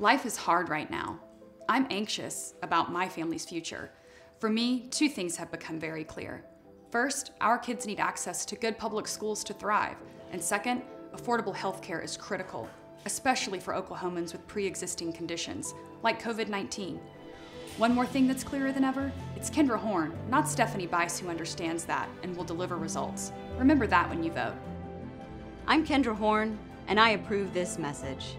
Life is hard right now. I'm anxious about my family's future. For me, two things have become very clear. First, our kids need access to good public schools to thrive. And second, affordable health care is critical, especially for Oklahomans with pre existing conditions, like COVID 19. One more thing that's clearer than ever it's Kendra Horn, not Stephanie Bice, who understands that and will deliver results. Remember that when you vote. I'm Kendra Horn, and I approve this message.